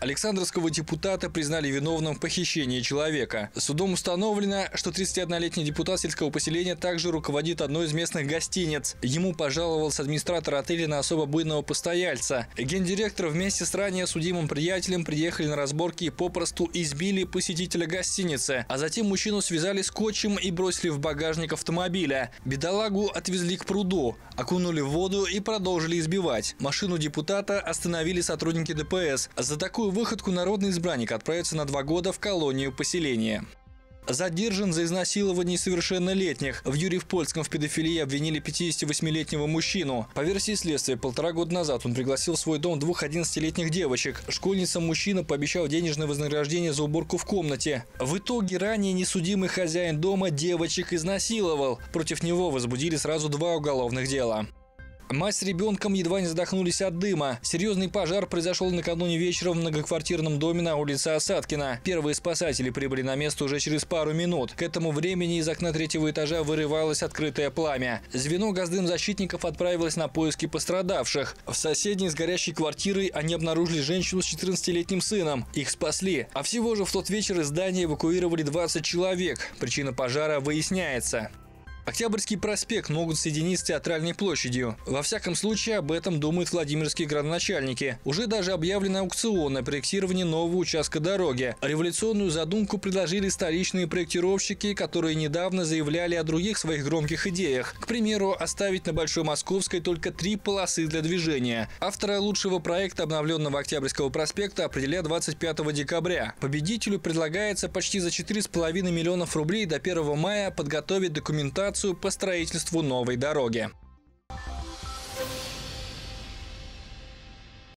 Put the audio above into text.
Александровского депутата признали виновным в похищении человека. Судом установлено, что 31-летний депутат сельского поселения также руководит одной из местных гостиниц. Ему пожаловался администратор отеля на особо буйного постояльца. Гендиректор вместе с ранее судимым приятелем приехали на разборки и попросту избили посетителя гостиницы, а затем мужчину связали скотчем и бросили в багажник автомобиля. Бедолагу отвезли к пруду, окунули в воду и продолжили избивать. Машину депутата остановили сотрудники ДПС. За такую выходку народный избранник отправится на два года в колонию поселения задержан за изнасилование несовершеннолетних. В Юрьев-Польском в педофилии обвинили 58-летнего мужчину. По версии следствия, полтора года назад он пригласил в свой дом двух 11-летних девочек. Школьницам мужчина пообещал денежное вознаграждение за уборку в комнате. В итоге ранее несудимый хозяин дома девочек изнасиловал. Против него возбудили сразу два уголовных дела. Мать с ребенком едва не задохнулись от дыма. Серьезный пожар произошел накануне вечером в многоквартирном доме на улице Осадкина. Первые спасатели прибыли на место уже через пару минут. К этому времени из окна третьего этажа вырывалось открытое пламя. Звено газдым-защитников отправилось на поиски пострадавших. В соседней с горящей квартирой они обнаружили женщину с 14-летним сыном. Их спасли. А всего же в тот вечер из здания эвакуировали 20 человек. Причина пожара выясняется. Октябрьский проспект могут соединить с Театральной площадью. Во всяком случае, об этом думают владимирские градоначальники. Уже даже объявлен аукцион на проектирование нового участка дороги. Революционную задумку предложили столичные проектировщики, которые недавно заявляли о других своих громких идеях. К примеру, оставить на Большой Московской только три полосы для движения. Автора лучшего проекта обновленного Октябрьского проспекта определят 25 декабря. Победителю предлагается почти за 4,5 миллионов рублей до 1 мая подготовить документацию по строительству новой дороги.